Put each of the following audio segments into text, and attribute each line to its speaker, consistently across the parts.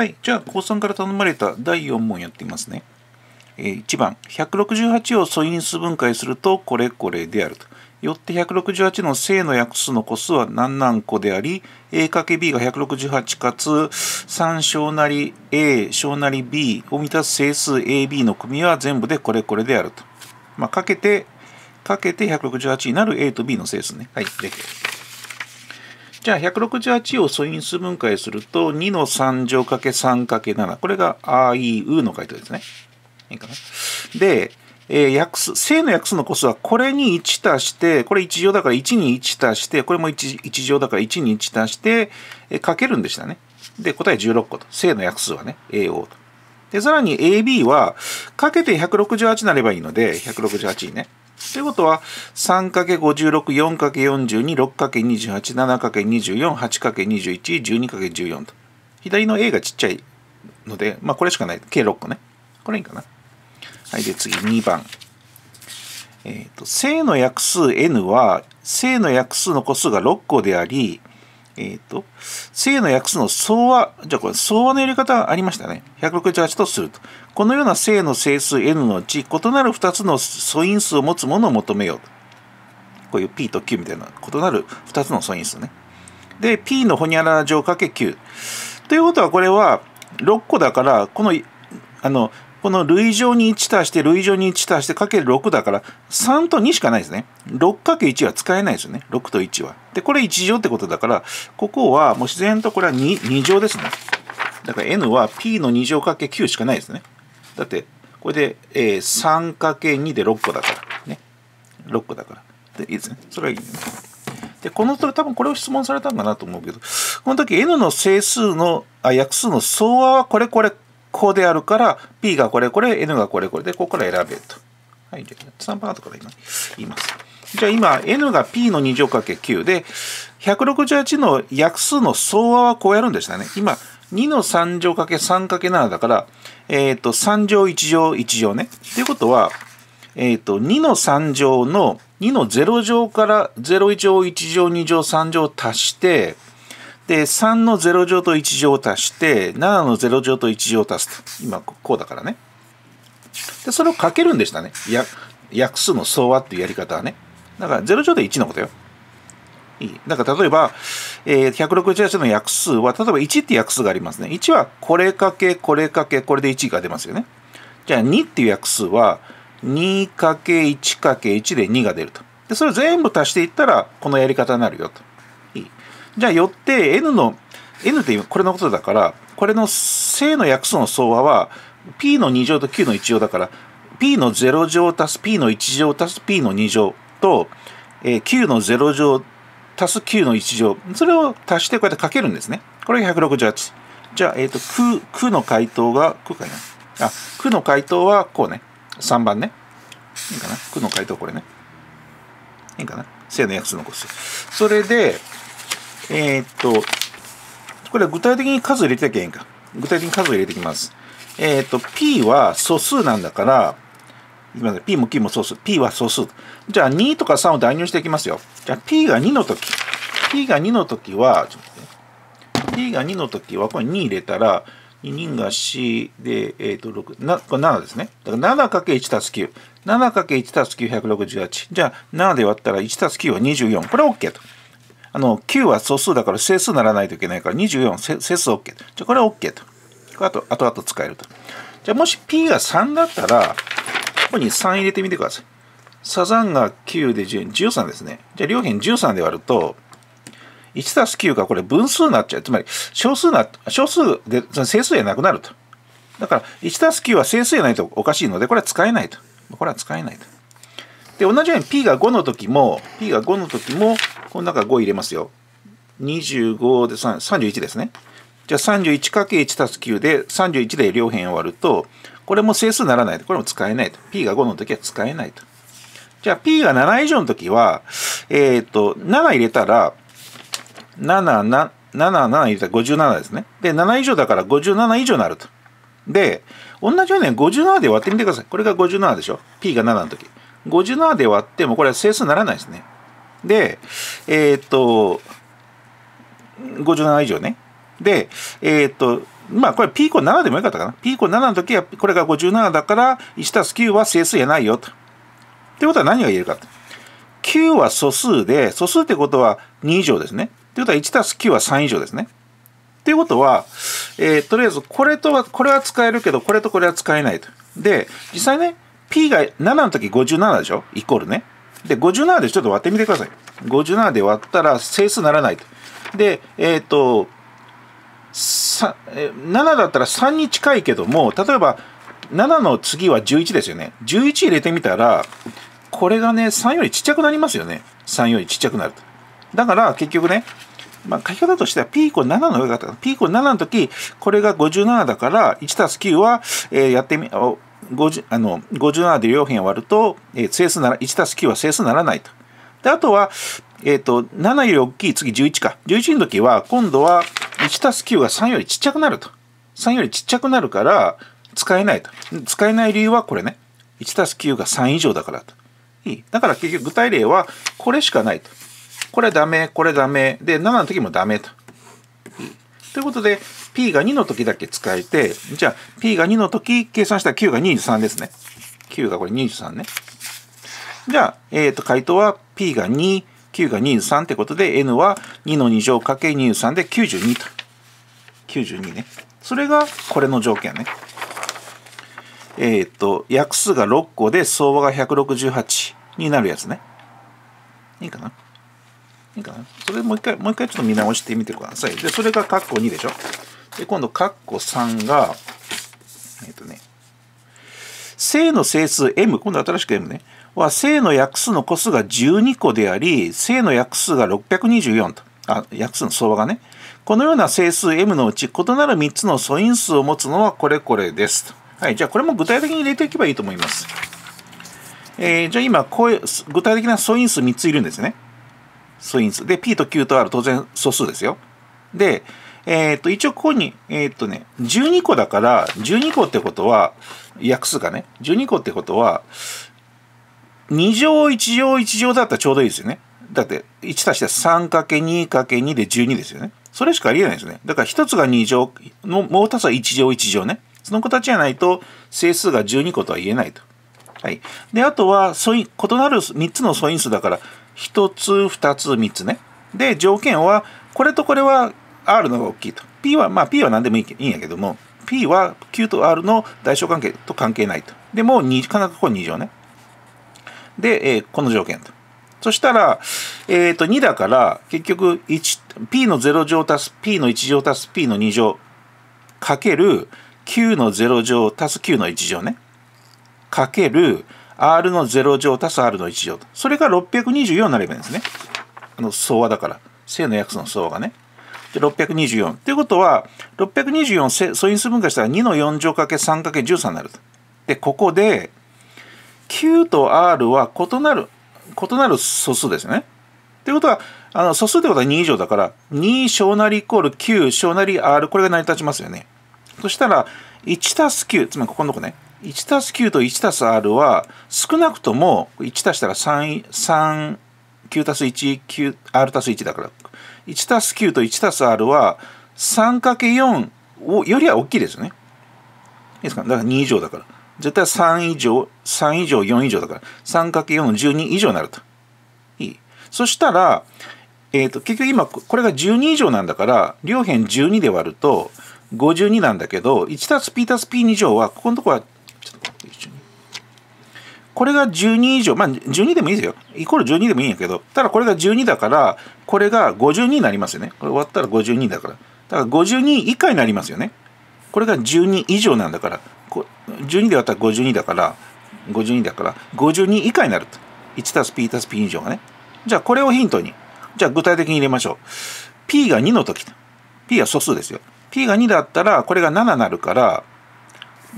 Speaker 1: はい。じゃあ、高3から頼まれた第4問やってみますね。えー、1番、168を素因数分解するとこれこれであると。よって168の正の約数の個数は何々個であり、a×b が168かつ3小なり a 小なり b を満たす整数 ab の組は全部でこれこれであると。まあ、かけて、かけて168になる a と b の整数ね。はい、できる。じゃあ168を素因数分解すると2の3乗かけ3かけ7これがあいうの回答ですね。いいかな？で、えー、約数、正の約数の個数はこれに1足して、これ1乗だから1に1足して、これも 1, 1乗だから1に1足して、えー、かけるんでしたね。で、答え16個と。正の約数はね、AO と。で、さらに AB は、かけて168になればいいので、168にね。ということは、3×56、4×42、6×28、7×24、8×21、12×14 と。左の A がちっちゃいので、まあこれしかない。計6個ね。これいいかな。はい、で次2番。えっ、ー、と、正の約数 n は、正の約数の個数が6個であり、えっ、ー、と、正の約数の総和、じゃこれ総和のやり方がありましたね。168とすると。このような正の整数 n のうち、異なる2つの素因数を持つものを求めようと。こういう p と q みたいな異なる2つの素因数ね。で、p のホニャララ乗かけ q。ということはこれは6個だから、この、あの、この類乗に1足して類乗に1足してかける6だから3と2しかないですね。6×1 は使えないですよね。6と1は。で、これ1乗ってことだから、ここはもう自然とこれは 2, 2乗ですね。だから n は p の2乗かけ9しかないですね。だって、これで、えー、3×2 で6個だから。ね。6個だから。で、いいですね。それはいいね。で、この多分これを質問されたんかなと思うけど、この時 n の整数の、あ、約数の総和はこれこれこうであるから、P がこれこれ、N がこれこれで、ここから選べと。はい、じゃあ3番後から今言います。じゃあ今、N が P の2乗かけ9で、168の約数の総和はこうやるんでしたね。今、2の3乗かけ3かけ7だから、えっ、ー、と、3乗1乗1乗ね。ということは、えっ、ー、と、2の3乗の2の0乗から0乗1乗2乗3乗足して、で、3の0乗と1乗を足して、7の0乗と1乗を足すと。今、こうだからね。で、それをかけるんでしたね。や約数の総和っていうやり方はね。だから、0乗で1のことよ。いい。だから、例えば、えー、168の約数は、例えば1って約数がありますね。1はこれかけ、これかけ、これで1が出ますよね。じゃあ、2っていう約数は、2かけ1かけ1で2が出ると。で、それを全部足していったら、このやり方になるよと。じゃあよって n の n ってこれのことだからこれの正の約数の総和は p の2乗と q の1乗だから p の0乗足す p の1乗足す p の2乗と、えー、q の0乗足す q の1乗それを足してこうやってかけるんですねこれが168じゃあ、えっ、ー、と、く、くの回答が、くかな。あ、くの回答はこうね。3番ね。いいかな。くの回答これね。いいかな。正の約数の個数。それで、えー、っと、これは具体的に数入れてきゃいいんか。具体的に数を入れてきます。えー、っと、P は素数なんだから、今 P も Q も素数。P は素数。じゃあ2とか3を代入していきますよ。じゃあ P が2の時。P が2の時は、ちょっと待って。P が2の時は、これ2入れたら、2人が4で、えっ、と、6、な、これ7ですね。だから 7×1 たす9。7×1 たす9、168。じゃあ、7で割ったら1たす9は24。これ OK と。あの、9は素数だから整数ならないといけないから24、整数 OK。じゃあこれは OK と。あと、後々使えると。じゃあもし P が3だったら、ここに3入れてみてください。サザンが9で10、13ですね。じゃあ両辺13で割ると、1たす9がこれ分数になっちゃう。つまり小数な、小数で整数じゃなくなると。だから1たす9は整数じゃないとおかしいので、これは使えないと。これは使えないと。で、同じように P が5の時も、P が5の時も、この中5入れますよ。25で3 31ですね。じゃあ 31×1 たす9で31で両辺を割ると、これも整数ならないと。これも使えないと。P が5の時は使えないと。じゃあ P が7以上の時は、えっ、と、7入れたら、7、7、7、7入れたら57ですね。で、7以上だから57以上になると。で、同じように57で割ってみてください。これが57でしょ ?P が7の時。57で割ってもこれは整数ならないですね。で、えー、っと、57以上ね。で、えー、っと、まあこれ P イコ7でもよかったかな。P イコ7の時はこれが57だから1たす9は整数やないよと。ってことは何が言えるかと。9は素数で、素数ってことは2以上ですね。ってことは1たす9は3以上ですね。っていうことは、えー、とりあえずこれとは、これは使えるけど、これとこれは使えないと。で、実際ね、P が7の時57でしょ？イコールね。で、57でちょっと割ってみてください。57で割ったら整数ならないと。で、えっ、ー、と、7だったら3に近いけども、例えば7の次は11ですよね。11入れてみたら、これがね、3よりちっちゃくなりますよね。3よりちっちゃくなると。だから結局ね、まあ、書き方としては P イコール7の上がった。P イコール7の時、これが57だから、1たす9は、えー、やってみ、50あの57で両辺割ると、えー、整数なら1たす9は整数ならないと。であとは、えっ、ー、と、7より大きい次11か。11の時は、今度は1たす9が3よりちっちゃくなると。3よりちっちゃくなるから、使えないと。使えない理由はこれね。1たす9が3以上だからと。いい。だから結局具体例はこれしかないと。これダメ、これダメ。で、7の時もダメと。ということで、P が2の時だけ使えて、じゃあ P が2の時、計算したら9が23ですね。9がこれ23ね。じゃあ、えっ、ー、と、回答は P が2、9が23ってことで、N は2の2乗かけ23で92と。92ね。それがこれの条件ね。えっ、ー、と、約数が6個で相場が168になるやつね。いいかな？いかなそれもう一回、もう一回ちょっと見直してみてください。で、それが括弧2でしょ？で、今度括弧3が、えっ、とね、正の整数 m、今度新しく m ね、は正の約数の個数が12個であり、正の約数が624と。あ、約数の相場がね。このような整数 m のうち異なる3つの素因数を持つのはこれこれです。はい、じゃあこれも具体的に入れていけばいいと思います。えー、じゃあ今こういう具体的な素因数3ついるんですね。素因数。で、P と Q と R 当然素数ですよ。で、えっ、と、一応ここに、えっ、とね、12個だから、12個ってことは、約数がね、12個ってことは、2乗1乗1乗だったらちょうどいいですよね。だって、1足して 3×2×2 で12ですよね。それしかありえないですね。だから1つが2乗、もう2つは1乗1乗ね。その形じゃないと、整数が12個とは言えないと。はい。で、あとは、そう異なる3つの素因数だから、1つ、2つ、3つね。で、条件は、これとこれは R の方が大きいと。P は、まあ P は何でもいいんやけども、P は Q と R の代償関係と関係ないと。で、もう2、必ずここ2乗ね。で、えー、この条件と。そしたら、えっ、ー、と、2だから、結局、1、P の0乗足す P の1乗足す P の2乗かける Q の0乗足す Q の1乗ね。かける R の0乗足す R の1乗と。それが624になればいいんですね。あの、相和だから。正の約数の相和がね。で、624。ということは、624素因数分解したら2の4乗かけ3かけ13になると。で、ここで、Q と R は異なる、異なる素数ですよね。ということは、あの素数ってことは2以上だから、2小なりイコール9小なり R、これが成り立ちますよね。そしたら、1たす9、つまりここのとこね、1たす9と1たす R は、少なくとも1たしたら3、3、9たす1、9、R たす1だから、1たす9と1たす R は 3×4 をよりは大きいですよね。いいですか？だから2以上だから。絶対3以上、3以上、4以上だから、3×4 の12以上になると。いい。そしたら、えっ、ー、と、結局今、これが12以上なんだから、両辺12で割ると、52なんだけど、1たす p たす p2 乗は、ここのとこは、これが12以上、まあ12でもいいですよ。イコール12でもいいんやけど、ただこれが12だから、これが52になりますよね。これ終わったら52だから。だから52以下になりますよね。これが12以上なんだから、12で割ったら52だから、52だから、52以下になると。1たす p たす p 以上がね。じゃあこれをヒントに、じゃあ具体的に入れましょう。p が2の時。p は素数ですよ。p が2だったら、これが7になるから、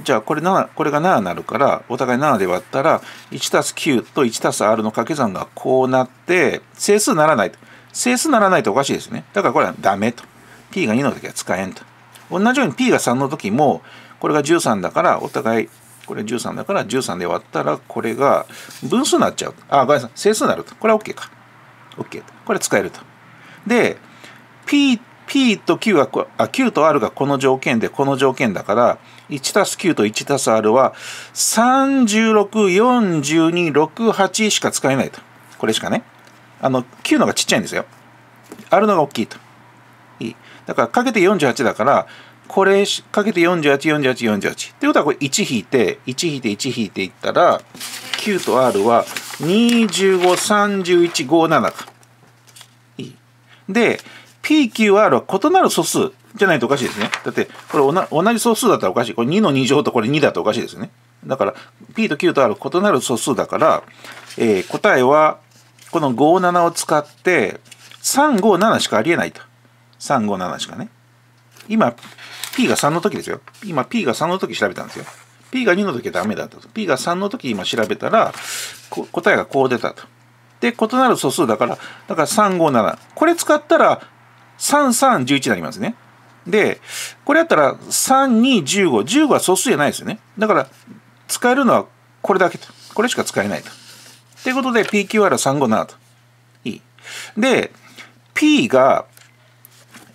Speaker 1: じゃあこれ7、これが7になるから、お互い7で割ったら、1たす9と1たす r の掛け算がこうなって、整数ならないと。整数ならないとおかしいですね。だからこれはダメと。p が2の時は使えんと。同じように p が3の時も、これが13だから、お互い、これ13だから13で割ったら、これが分数になっちゃう。あ、ごめんなさい。整数になると。これは OK か。OK。これ使えると。で、p P と Q があ Q と R がこの条件でこの条件だから1たす Q と1たす R は364268しか使えないと。これしかね。あの Q のがちっちゃいんですよ。R のが大きいと。いい。だからかけて48だからこれかけて484848ってことはこれ1引いて1引いて1引いていったら Q と R は253157かいい。で PQR は異なる素数じゃないとおかしいですね。だって、これ同じ素数だったらおかしい。これ2の2乗とこれ2だとおかしいですね。だから、P と Q と R 異なる素数だから、えー、答えは、この57を使って、357しかありえないと。357しかね。今、P が3の時ですよ。今、P が3の時調べたんですよ。P が2の時はダメだったと。P が3の時今調べたら、答えがこう出たと。で、異なる素数だから、だから357。これ使ったら、3311になりますね。で、これやったら3215。15は素数じゃないですよね。だから、使えるのはこれだけと。これしか使えないと。ということで、PQR は357と。いい。で、P が、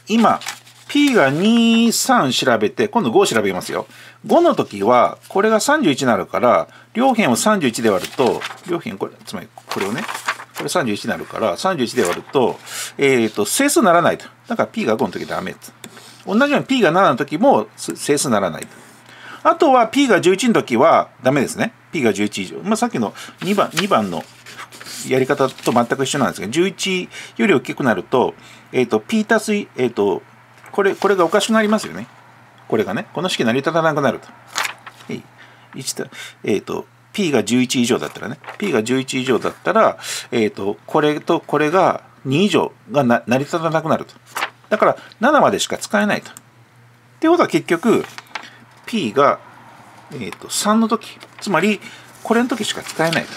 Speaker 1: 今、P が2、3調べて、今度5調べますよ。5の時は、これが31になるから、両辺を31で割ると、両辺、これ、つまりこれをね、これ31になるから、31で割ると、えっ、ー、と、整数ならないと。だから P が5の時ダメ同じように P が7の時も整数ならないと。あとは P が11の時はダメですね。P が11以上。まあ、さっきの2番 ,2 番のやり方と全く一緒なんですが、11より大きくなると、えっ、ー、と、P たす、えっ、ー、と、これ、これがおかしくなりますよね。これがね、この式成り立たなくなると。1、えっ、ー、と、P が11以上だったらね、P が11以上だったら、えっ、ー、と、これとこれが2以上が成り立たなくなると。だから7までしか使えないと。っていうことは結局、P が、えー、と3の時、つまりこれの時しか使えないと。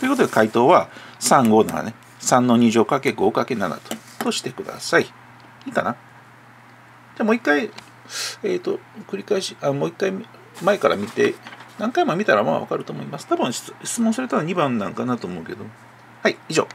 Speaker 1: ということで回答は357ね。3の2乗かけ5かけ7ととしてください。いいかな？じゃあもう一回、えっ、ー、と、繰り返し、あもう一回前から見て何回も見たらまあわかると思います。多分質問されたら2番なんかなと思うけど。はい、以上。